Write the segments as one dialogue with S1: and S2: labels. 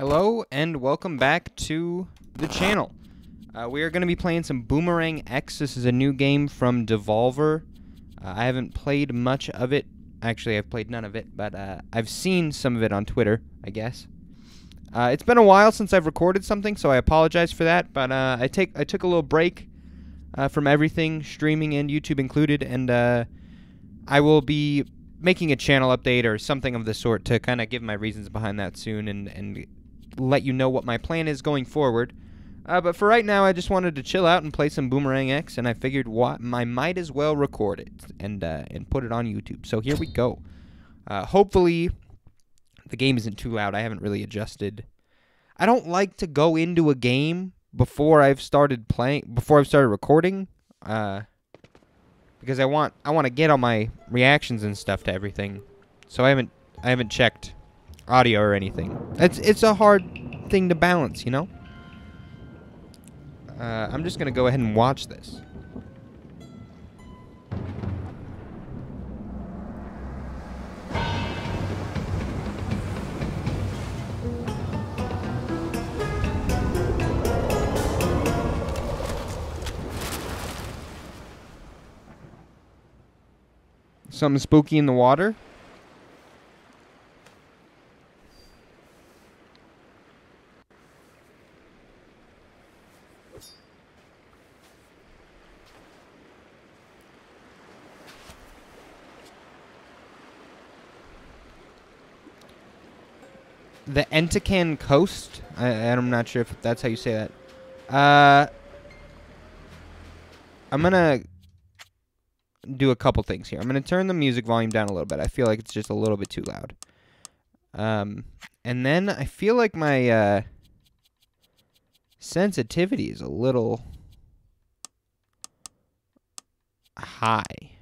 S1: Hello and welcome back to the channel. Uh, we are going to be playing some Boomerang X. This is a new game from Devolver. Uh, I haven't played much of it. Actually, I've played none of it, but uh, I've seen some of it on Twitter, I guess. Uh, it's been a while since I've recorded something, so I apologize for that. But uh, I take I took a little break uh, from everything, streaming and YouTube included, and I will be making a channel update or something of the sort to kind of give my reasons behind that soon and and let you know what my plan is going forward. Uh, but for right now, I just wanted to chill out and play some Boomerang X, and I figured what I might as well record it and uh, and put it on YouTube. So here we go. Uh, hopefully, the game isn't too loud. I haven't really adjusted. I don't like to go into a game before I've started playing, before I've started recording, uh, because I want I want to get all my reactions and stuff to everything. So I haven't I haven't checked audio or anything. It's it's a hard thing to balance, you know. Uh, I'm just gonna go ahead and watch this. Something spooky in the water? The Entacan Coast. I, I'm not sure if that's how you say that. Uh, I'm gonna do a couple things here. I'm gonna turn the music volume down a little bit. I feel like it's just a little bit too loud. Um, and then I feel like my uh, sensitivity is a little high,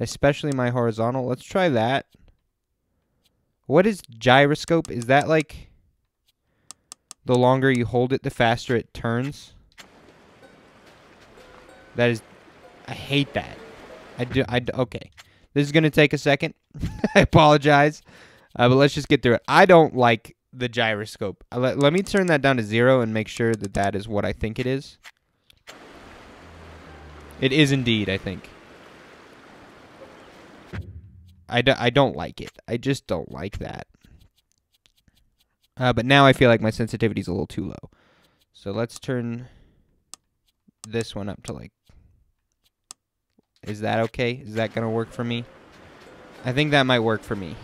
S1: especially my horizontal. Let's try that. What is gyroscope? Is that like the longer you hold it, the faster it turns? That is, I hate that. I do, I, do, okay. This is going to take a second. I apologize. Uh, but let's just get through it. I don't like the gyroscope. Uh, let, let me turn that down to zero and make sure that that is what I think it is. It is indeed, I think. I, do, I don't like it. I just don't like that. Uh, but now I feel like my sensitivity is a little too low. So let's turn this one up to like... Is that okay? Is that going to work for me? I think that might work for me.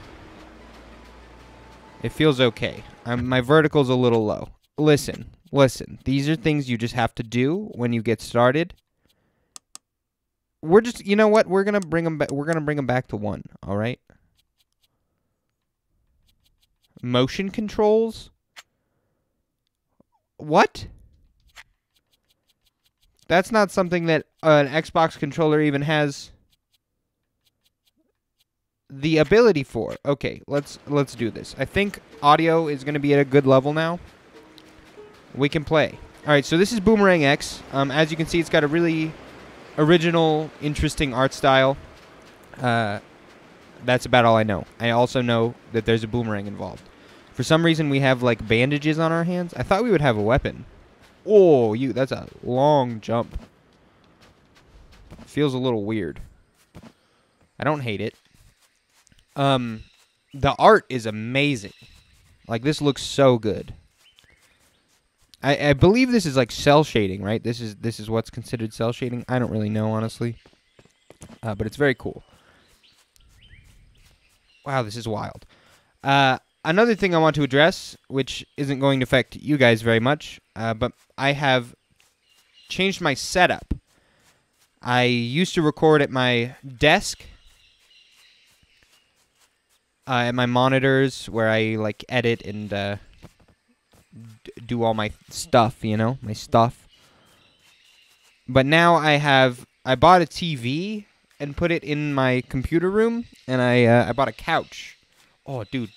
S1: It feels okay. I'm, my vertical's a little low. Listen, listen. These are things you just have to do when you get started we're just you know what? We're gonna bring them back we're gonna bring them back to one all right? Motion controls? What? That's not something that an xbox controller even has the ability for. Okay let's let's do this. I think audio is going to be at a good level now. We can play. All right so this is boomerang x. Um, as you can see it's got a really original, interesting art style. Uh, that's about all I know. I also know that there's a boomerang involved. For some reason, we have like bandages on our hands. I thought we would have a weapon. Oh, you! That's a long jump. Feels a little weird. I don't hate it. Um, the art is amazing. Like this looks so good. I, I believe this is like cel shading, right? This is this is what's considered cel shading. I don't really know honestly, uh, but it's very cool. Wow, this is wild. Uh, another thing I want to address, which isn't going to affect you guys very much, uh, but I have changed my setup. I used to record at my desk, uh, at my monitors, where I like edit and uh, do all my stuff, you know, my stuff. But now I have I bought a TV and put it in my computer room, and I uh, I bought a couch. Oh, dude,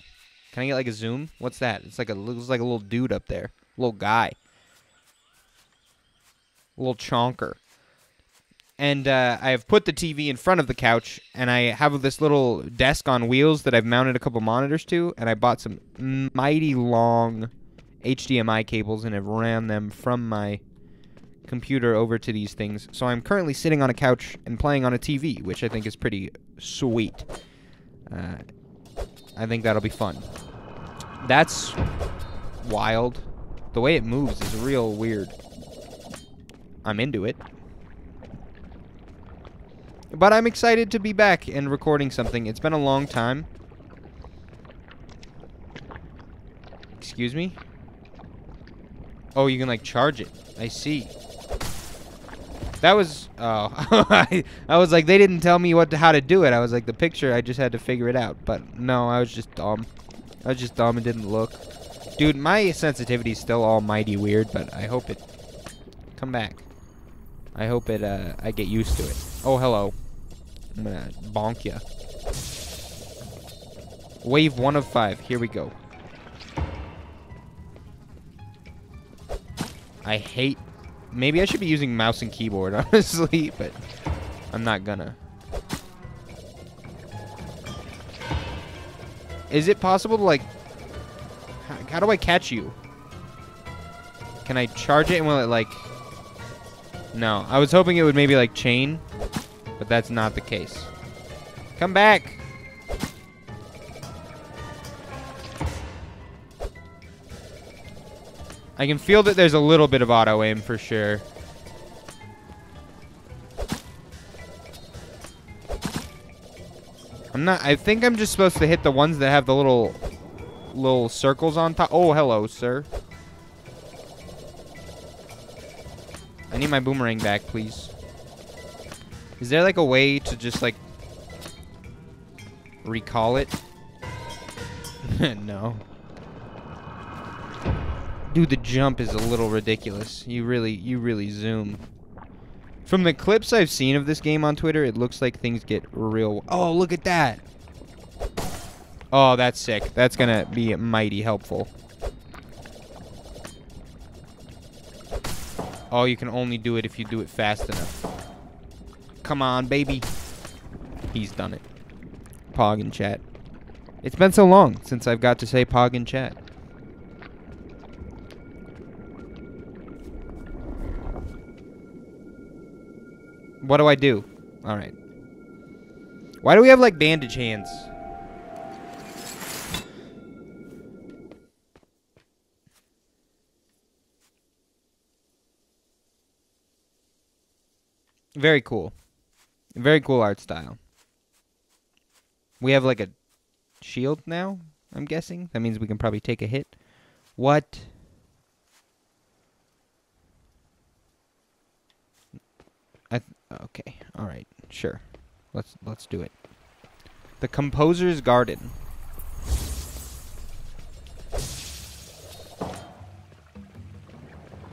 S1: can I get like a zoom? What's that? It's like a looks like a little dude up there, little guy, little chonker. and uh, I have put the TV in front of the couch, and I have this little desk on wheels that I've mounted a couple monitors to, and I bought some mighty long HDMI cables and have ran them from my computer over to these things. So I'm currently sitting on a couch and playing on a TV, which I think is pretty sweet. Uh, I think that'll be fun. That's wild. The way it moves is real weird. I'm into it. But I'm excited to be back and recording something. It's been a long time. Excuse me? Oh, you can like charge it. I see. That was oh I, I was like they didn't tell me what to, how to do it. I was like the picture I just had to figure it out. But no, I was just dumb. I was just dumb and didn't look. Dude, my sensitivity is still almighty weird, but I hope it come back. I hope it uh I get used to it. Oh, hello. I'm gonna bonk ya. Wave one of five. Here we go. I hate... Maybe I should be using mouse and keyboard, honestly, but I'm not gonna. Is it possible to, like... How, do I catch you? Can I charge it and will it, like... No. I was hoping it would maybe, like, chain. But that's not the case. Come back! I can feel that there's a little bit of auto aim for sure. I'm not, I think I'm just supposed to hit the ones that have the little, little circles on top. Oh, hello, sir. I need my boomerang back, please. Is there like a way to just like recall it? no. Dude, the jump is a little ridiculous. You really, you really zoom. From the clips I've seen of this game on Twitter, it looks like things get real... Oh, look at that! Oh, that's sick. That's gonna be mighty helpful. Oh, you can only do it if you do it fast enough. Come on, baby. He's done it. Pog in chat. It's been so long since I've got to say Pog in chat. What do I do? Alright. Why do we have, like, bandage hands? Very cool. Very cool art style. We have like a shield now, I'm guessing. That means we can probably take a hit. What? I okay. All right. Sure. Let's let's do it. The Composer's Garden.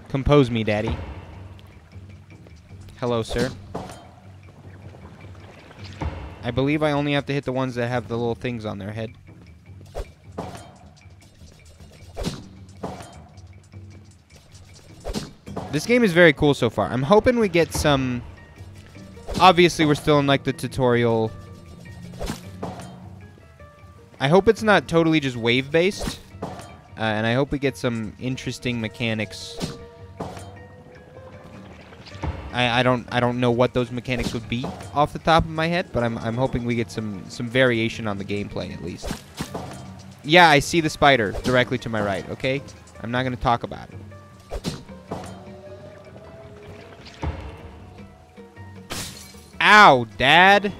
S1: Compose me, daddy. Hello, sir. I believe I only have to hit the ones that have the little things on their head. This game is very cool so far. I'm hoping we get some... Obviously, we're still in, like, the tutorial. I hope it's not totally just wave-based. Uh, and I hope we get some interesting mechanics I, I don't I don't know what those mechanics would be off the top of my head, but I'm I'm hoping we get some some variation on the gameplay at least. Yeah, I see the spider directly to my right. Okay, I'm not gonna talk about it. Ow, Dad!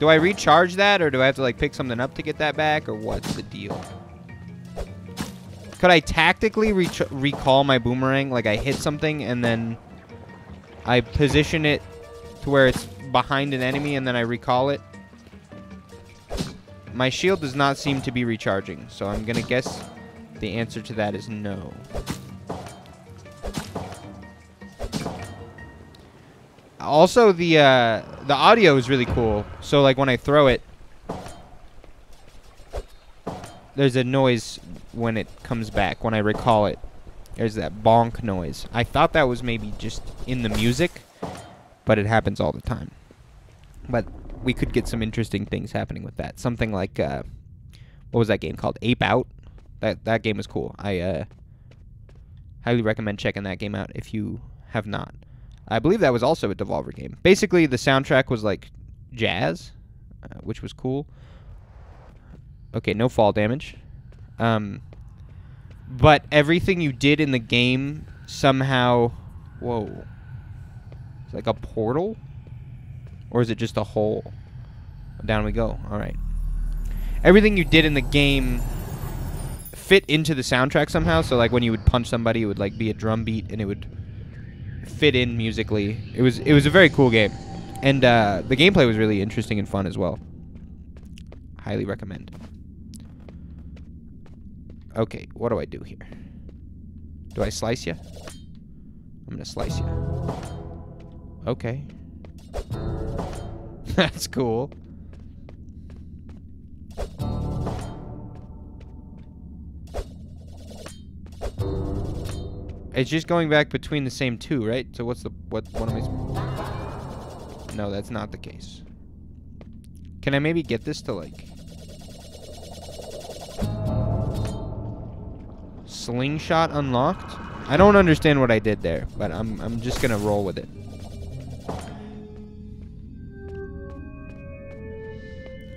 S1: Do I recharge that, or do I have to like pick something up to get that back, or what's the deal? Could I tactically recall my boomerang? Like I hit something and then I position it to where it's behind an enemy and then I recall it. My shield does not seem to be recharging, so I'm going to guess the answer to that is no. Also, the uh, the audio is really cool. So, like, when I throw it, there's a noise when it comes back, when I recall it. There's that bonk noise. I thought that was maybe just in the music, but it happens all the time. But we could get some interesting things happening with that. Something like uh, what was that game called? Ape Out. That that game was cool. I uh, highly recommend checking that game out if you have not. I believe that was also a Devolver game. Basically, the soundtrack was like jazz, uh, which was cool. Okay, no fall damage. Um, but everything you did in the game somehow. Whoa. It's like a portal? Or is it just a hole? Down we go. Alright. Everything you did in the game fit into the soundtrack somehow. So, like, when you would punch somebody, it would, like, be a drum beat and it would fit in musically. It was it was a very cool game. And uh, the gameplay was really interesting and fun as well. Highly recommend. Okay, what do I do here? Do I slice you? I'm gonna slice you. Okay. That's cool. It's just going back between the same two, right? So what's the what what am I No, that's not the case. Can I maybe get this to like slingshot unlocked? I don't understand what I did there, but I'm I'm just gonna roll with it.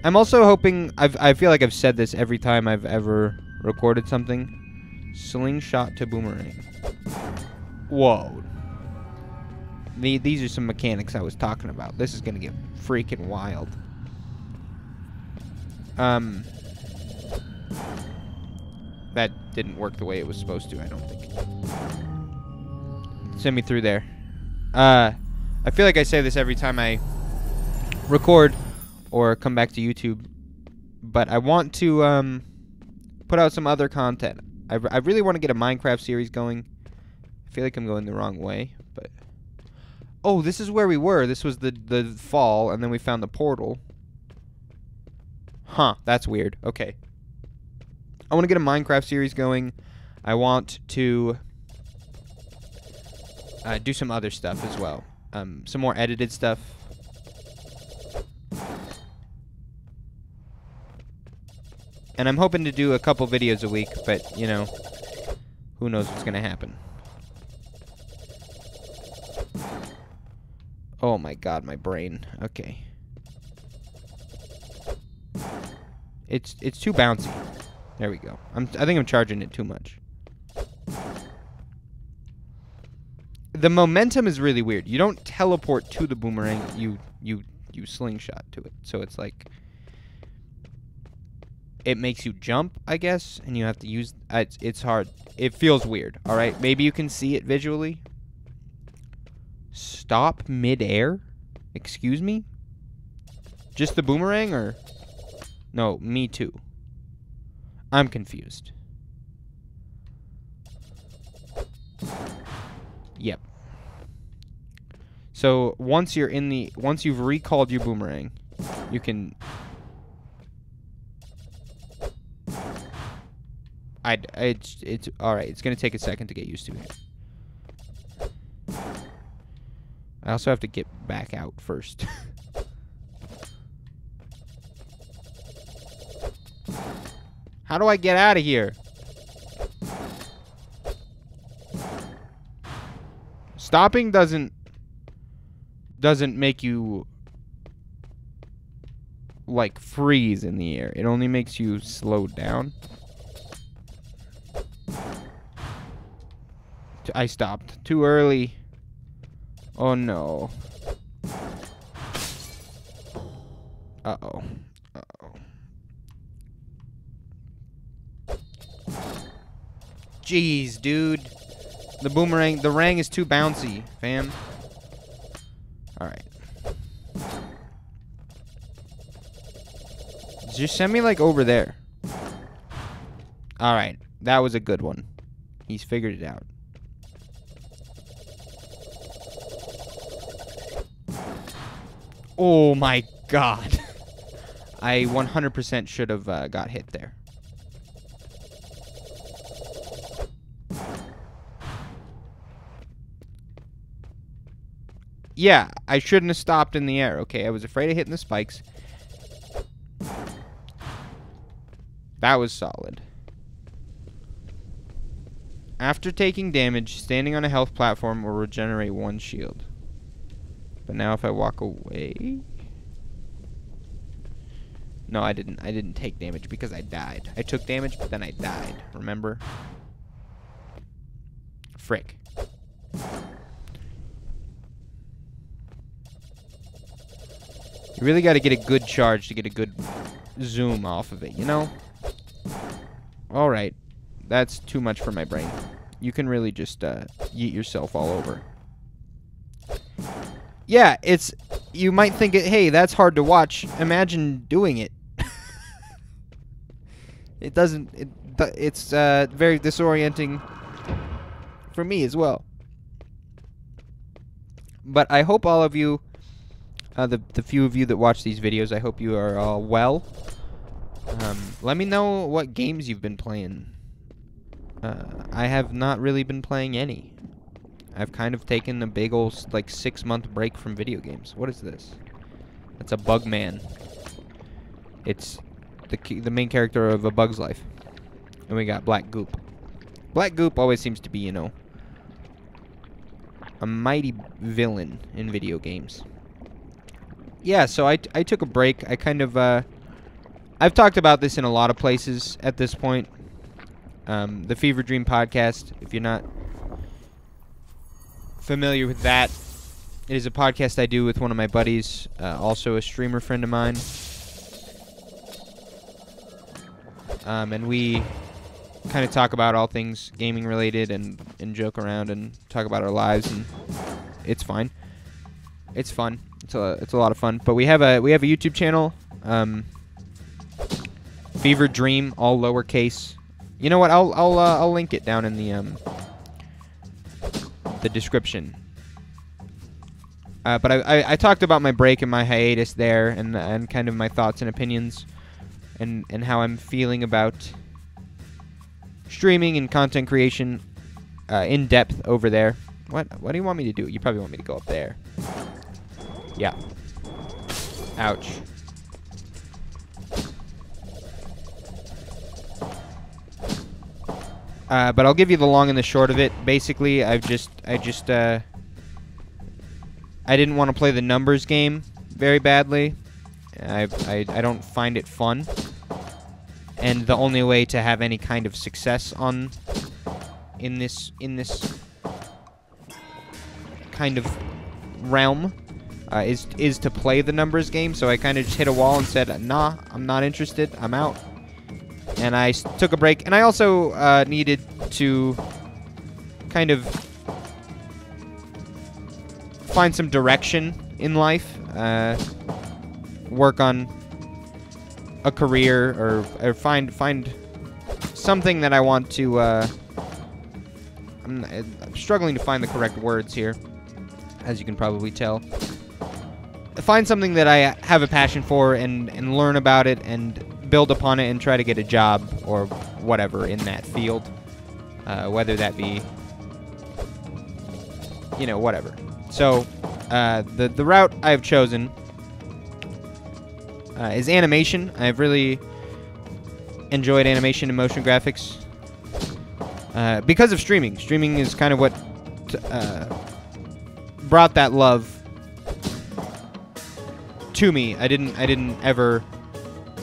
S1: I'm also hoping I've I feel like I've said this every time I've ever recorded something. Slingshot to boomerang. Whoa. The, these are some mechanics I was talking about. This is gonna get freaking wild. Um that didn't work the way it was supposed to, I don't think. Send me through there. Uh, I feel like I say this every time I record or come back to YouTube, but I want to um, put out some other content. I, I really want to get a Minecraft series going. I feel like I'm going the wrong way, but... Oh, this is where we were. This was the, the fall, and then we found the portal. Huh, that's weird. Okay. I want to get a Minecraft series going. I want to uh, do some other stuff as well. Um, some more edited stuff. And I'm hoping to do a couple videos a week, but, you know, who knows what's going to happen. Oh my god, my brain. Okay. It's it's too bouncy. There we go. I'm, I think I'm charging it too much. The momentum is really weird. You don't teleport to the boomerang. You you you slingshot to it. So it's like it makes you jump, I guess, and you have to use. It's it's hard. It feels weird. All right, maybe you can see it visually. Stop midair. Excuse me. Just the boomerang, or no? Me too. I'm confused. Yep. So once you're in the once you've recalled your boomerang, you can I it's it's all right. It's gonna take a second to get used to it. I also have to get back out first. How do I get out of here? Stopping doesn't doesn't make you like freeze in the air. It only makes you slow down. I stopped too early. Oh no. Uh-oh. Uh-oh. Jeez, dude. The boomerang, the rang is too bouncy, fam. Alright. Just send me, like, over there. Alright. That was a good one. He's figured it out. Oh my god. I 100% should have uh, got hit there. yeah, I shouldn't have stopped in the air. Okay, I was afraid of hitting the spikes. That was solid. After taking damage, standing on a health platform will regenerate one shield. But now if I walk away... No, I didn't. I didn't take damage because I died. I took damage, but then I died. Remember? Frick. You really got to get a good charge to get a good zoom off of it, you know? Alright. That's too much for my brain. You can really just uh, yeet yourself all over. Yeah, it's... You might think, it, hey, that's hard to watch. Imagine doing it. it doesn't... It, it's uh, very disorienting for me as well. But I hope all of you uh, the, the few of you that watch these videos, I hope you are all well. Um, let me know what games you've been playing. Uh, I have not really been playing any. I've kind of taken a big old, like, six-month break from video games. What is this? It's a bug man. It's the, the main character of A Bug's Life. And we got Black Goop. Black Goop always seems to be, you know, a mighty villain in video games yeah, so I, I took a break. I kind of, uh, I've talked about this in a lot of places at this point. Um, the Fever Dream podcast, if you're not familiar with that, it is a podcast I do with one of my buddies, uh, also a streamer friend of mine. Um, and we kind of talk about all things gaming related and, and joke around and talk about our lives, and it's fine. It's fun. It's a it's a lot of fun. But we have a we have a YouTube channel. Um, Fever Dream, all lowercase. You know what? I'll I'll uh, I'll link it down in the um the description. Uh, but I, I, I talked about my break and my hiatus there, and and kind of my thoughts and opinions, and and how I'm feeling about streaming and content creation uh, in depth over there. What what do you want me to do? You probably want me to go up there. Yeah. Ouch. Uh, but I'll give you the long and the short of it. Basically, I've just, I just, uh, I didn't want to play the numbers game very badly. I, I, I don't find it fun. And the only way to have any kind of success on, in this, in this kind of realm uh, is is to play the numbers game. So I kind of just hit a wall and said, "Nah, I'm not interested. I'm out." And I took a break. And I also uh, needed to kind of find some direction in life, uh, work on a career, or, or find find something that I want to. Uh, I'm, I'm struggling to find the correct words here, as you can probably tell find something that I have a passion for and, and learn about it and build upon it and try to get a job or whatever in that field. Uh, whether that be, you know, whatever. So, uh, the, the route I've chosen uh, is animation. I've really enjoyed animation and motion graphics uh, because of streaming. Streaming is kind of what uh, brought that love to me. I didn't I didn't ever,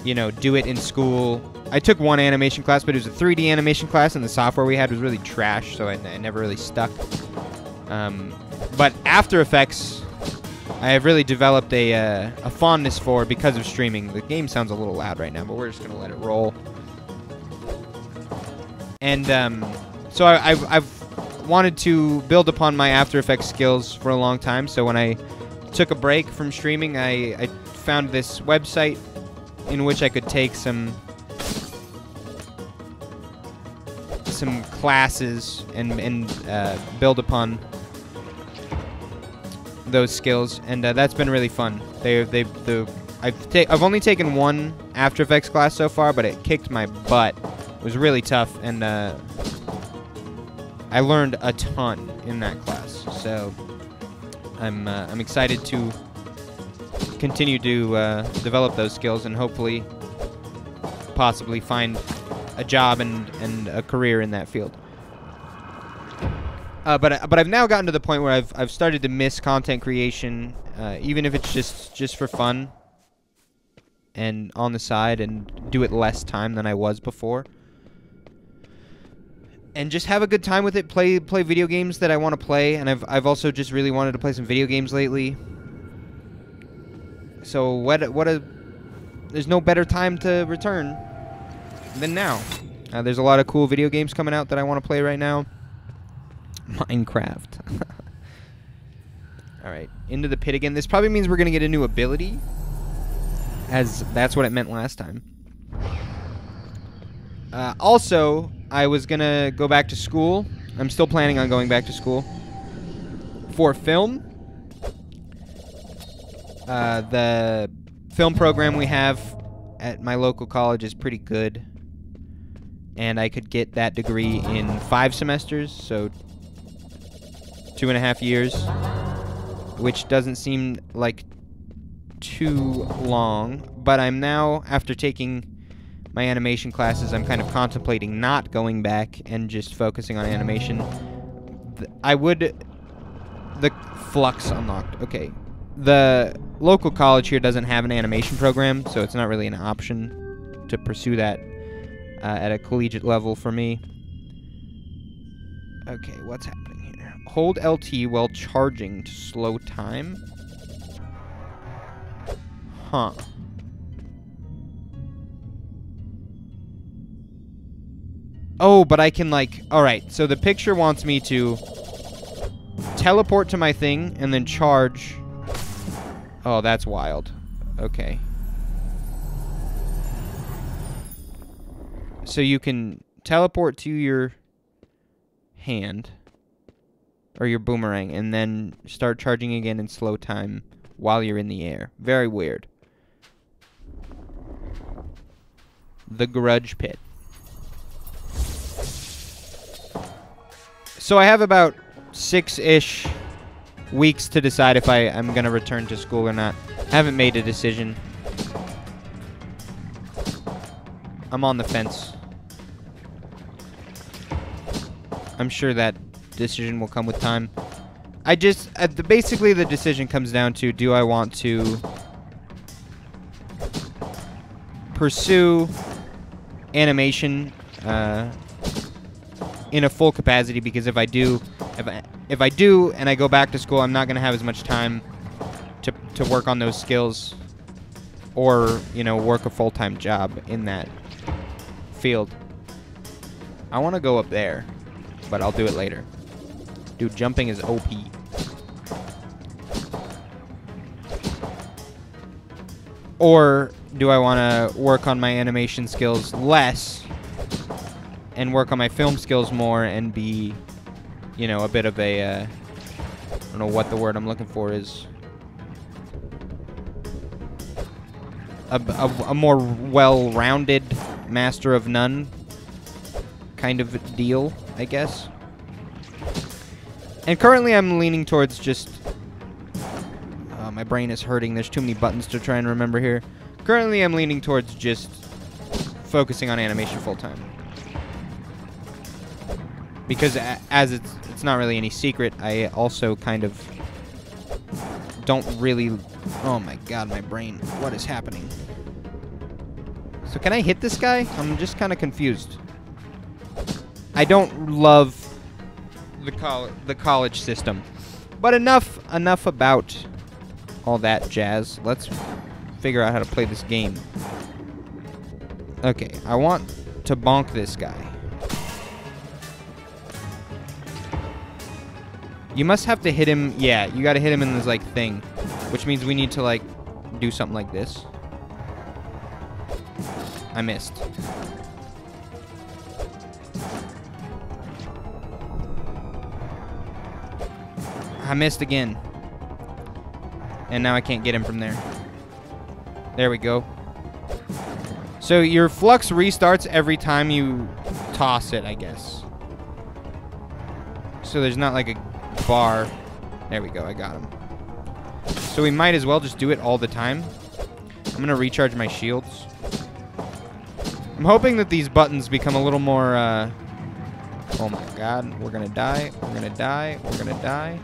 S1: you know, do it in school. I took one animation class, but it was a 3D animation class, and the software we had was really trash, so I, I never really stuck. Um, but After Effects, I have really developed a, uh, a fondness for because of streaming. The game sounds a little loud right now, but we're just going to let it roll. And um, so I, have I've wanted to build upon my After Effects skills for a long time, so when I took a break from streaming, I, I found this website in which I could take some some classes and and uh, build upon those skills, and uh, that's been really fun. They they the I've I've only taken one After Effects class so far, but it kicked my butt. It was really tough, and uh, I learned a ton in that class. So I'm uh, I'm excited to continue to uh, develop those skills and hopefully possibly find a job and, and a career in that field. Uh, but but I've now gotten to the point where I've I've started to miss content creation, uh, even if it's just just for fun and on the side, and do it less time than I was before. And just have a good time with it. Play play video games that I want to play, and I've I've also just really wanted to play some video games lately. So what what a there's no better time to return than now. Uh, there's a lot of cool video games coming out that I want to play right now. Minecraft. All right, into the pit again. This probably means we're going to get a new ability, as that's what it meant last time. Uh, also, I was going to go back to school. I'm still planning on going back to school for film. Uh, the film program we have at my local college is pretty good. And I could get that degree in five semesters, so two and a half years, which doesn't seem like too long. But I'm now, after taking my animation classes, I'm kind of contemplating not going back and just focusing on animation. I would... The flux unlocked. Okay. The local college here doesn't have an animation program, so it's not really an option to pursue that uh, at a collegiate level for me. Okay, what's happening here? Hold LT while charging to slow time? Huh. Oh, but I can, like... Alright, so the picture wants me to teleport to my thing and then charge Oh, that's wild. Okay. So you can teleport to your hand or your boomerang and then start charging again in slow time while you're in the air. Very weird. The Grudge Pit. So I have about six-ish weeks to decide if I am going to return to school or not. Haven't made a decision. I'm on the fence. I'm sure that decision will come with time. I just, uh, the, basically the decision comes down to, do I want to pursue animation uh, in a full capacity? Because if I do, if I, if I do and I go back to school, I'm not going to have as much time to, to work on those skills or, you know, work a full-time job in that field. I want to go up there, but I'll do it later. Dude, jumping is OP. Or do I want to work on my animation skills less and work on my film skills more and be you know, a bit of a, uh, I don't know what the word I'm looking for is. A, a, a more well-rounded master of none kind of deal, I guess. And currently I'm leaning towards just... Uh, my brain is hurting. There's too many buttons to try and remember here. Currently I'm leaning towards just focusing on animation full-time. Because as it's it's not really any secret. I also kind of don't really... Oh my god, my brain. What is happening? So can I hit this guy? I'm just kind of confused. I don't love the, col the college system. But enough, enough about all that jazz. Let's figure out how to play this game. Okay, I want to bonk this guy. You must have to hit him. Yeah, you got to hit him in this, like, thing. Which means we need to, like, do something like this. I missed. I missed again. And now I can't get him from there. There we go. So your flux restarts every time you toss it, I guess. So there's not like a bar. There we go, I got him. So we might as well just do it all the time. I'm going to recharge my shields. I'm hoping that these buttons become a little more, uh... Oh my god, we're going to die. We're going to die. We're going to die.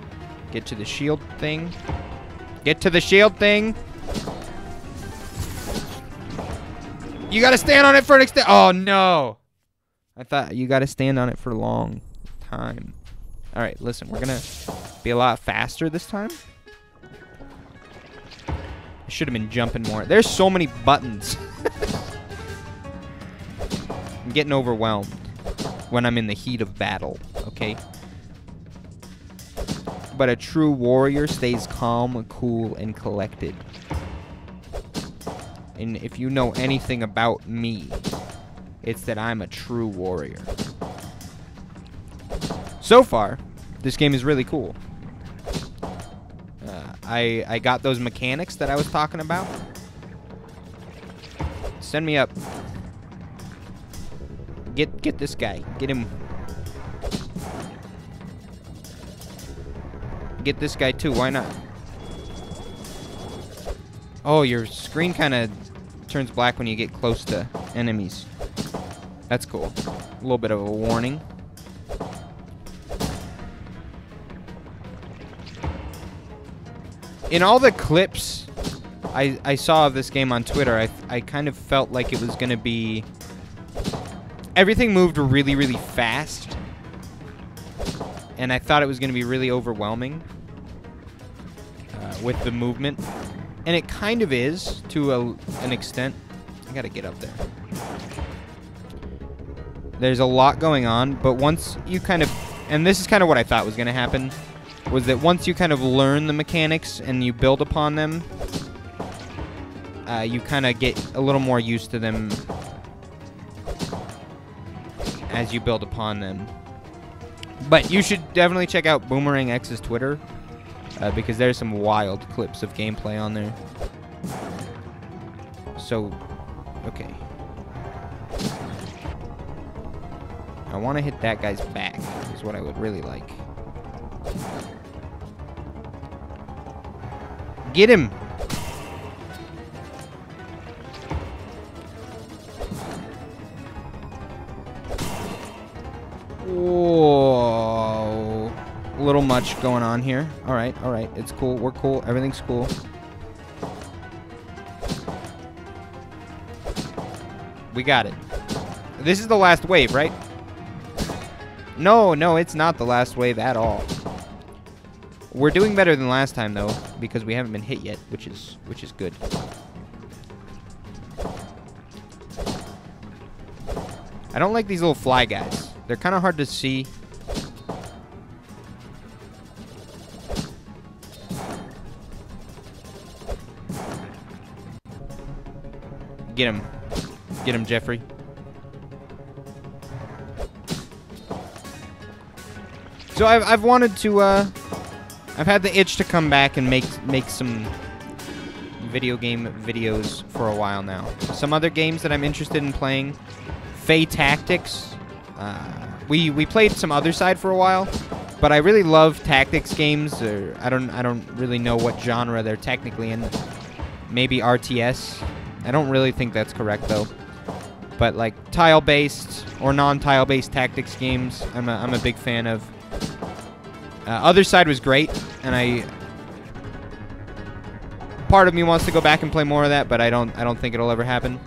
S1: Get to the shield thing. Get to the shield thing. You gotta stand on it for an extent. Oh no! I thought you gotta stand on it for a long time. All right, listen, we're gonna be a lot faster this time. I should have been jumping more. There's so many buttons. I'm getting overwhelmed when I'm in the heat of battle, okay? But a true warrior stays calm, cool, and collected. And if you know anything about me, it's that I'm a true warrior. So far, this game is really cool. Uh, I, I got those mechanics that I was talking about. Send me up. Get get this guy. Get him. Get this guy too. Why not? Oh, your screen kind of turns black when you get close to enemies. That's cool. A little bit of a warning. In all the clips I, I saw of this game on Twitter, I, I kind of felt like it was going to be... Everything moved really, really fast. And I thought it was going to be really overwhelming uh, with the movement. And it kind of is, to a, an extent. I gotta get up there. There's a lot going on, but once you kind of... And this is kind of what I thought was going to happen. Was that once you kind of learn the mechanics and you build upon them, uh, you kind of get a little more used to them as you build upon them. But you should definitely check out Boomerang X's Twitter uh, because there's some wild clips of gameplay on there. So, okay. I want to hit that guy's back, is what I would really like. Get him! Whoa. A little much going on here. Alright, alright. It's cool. We're cool. Everything's cool. We got it. This is the last wave, right? No, no, it's not the last wave at all. We're doing better than last time though, because we haven't been hit yet, which is which is good. I don't like these little fly guys. They're kind of hard to see. Get him. Get him, Jeffrey. So I've, I've wanted to, uh, I've had the itch to come back and make make some video game videos for a while now. Some other games that I'm interested in playing, Fae Tactics. Uh, we we played some Othercide for a while, but I really love tactics games. Or I don't I don't really know what genre they're technically in. Maybe RTS. I don't really think that's correct though. But like tile-based or non-tile-based tactics games, I'm a, I'm a big fan of. Uh, Othercide was great, and I. Part of me wants to go back and play more of that, but I don't. I don't think it'll ever happen.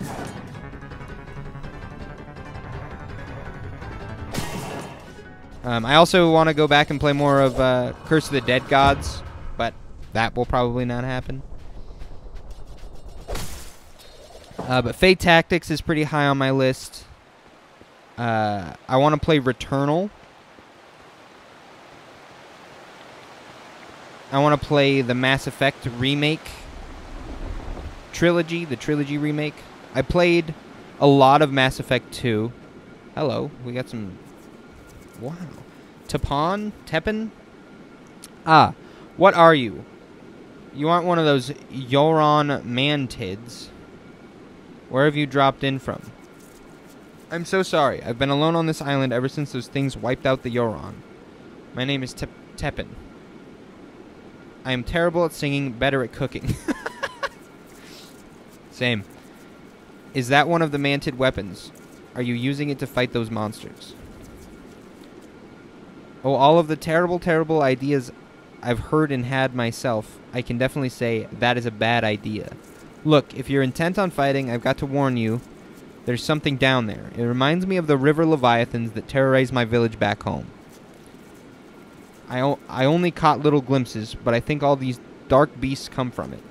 S1: Um, I also want to go back and play more of uh, Curse of the Dead Gods, but that will probably not happen. Uh, but Fae Tactics is pretty high on my list. Uh, I want to play Returnal. I want to play the Mass Effect remake trilogy, the trilogy remake. I played a lot of Mass Effect 2. Hello, we got some. Wow. Tapon? Teppan? Ah, what are you? You aren't one of those Yoron mantids. Where have you dropped in from? I'm so sorry. I've been alone on this island ever since those things wiped out the Yoron. My name is Tep Teppan. I am terrible at singing, better at cooking. Same. Is that one of the mantid weapons? Are you using it to fight those monsters? Oh, all of the terrible, terrible ideas I've heard and had myself, I can definitely say that is a bad idea. Look, if you're intent on fighting, I've got to warn you, there's something down there. It reminds me of the river leviathans that terrorized my village back home. I, o- I only caught little glimpses, but I think all these dark beasts come from it.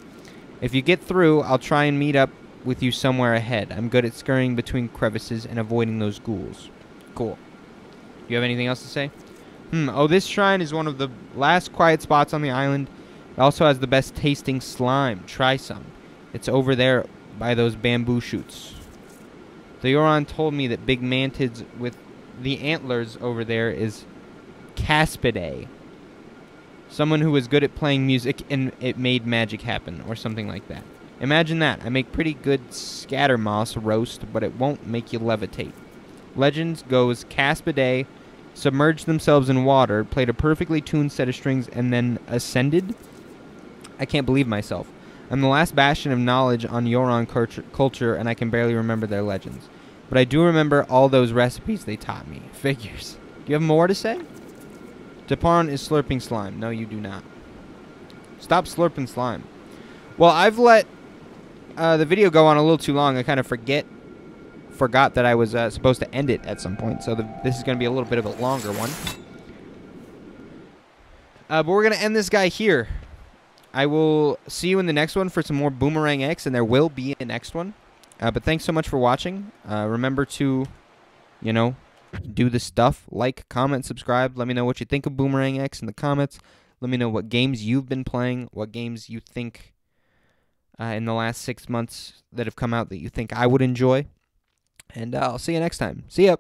S1: If you get through, I'll try and meet up with you somewhere ahead. I'm good at scurrying between crevices and avoiding those ghouls. Cool. You have anything else to say? Hmm. Oh, this shrine is one of the last quiet spots on the island. It also has the best tasting slime. Try some. It's over there by those bamboo shoots. The Euron told me that big mantids with the antlers over there is Caspidae. Someone who was good at playing music and it made magic happen, or something like that. Imagine that. I make pretty good scattermoss roast, but it won't make you levitate. Legends goes Caspidae submerged themselves in water, played a perfectly tuned set of strings, and then ascended? I can't believe myself. I'm the last bastion of knowledge on culture, culture, and I can barely remember their legends. But I do remember all those recipes they taught me. Figures. Do you have more to say? Deparon is slurping slime. No, you do not. Stop slurping slime. Well, I've let uh, the video go on a little too long. I kind of forget, forgot that I was uh, supposed to end it at some point. So the, this is going to be a little bit of a longer one. Uh, but we're going to end this guy here. I will see you in the next one for some more Boomerang X, and there will be a next one. Uh, but thanks so much for watching. Uh, remember to, you know, do the stuff. Like, comment, subscribe. Let me know what you think of Boomerang X in the comments. Let me know what games you've been playing, what games you think uh, in the last six months that have come out that you think I would enjoy. And uh, I'll see you next time. See ya.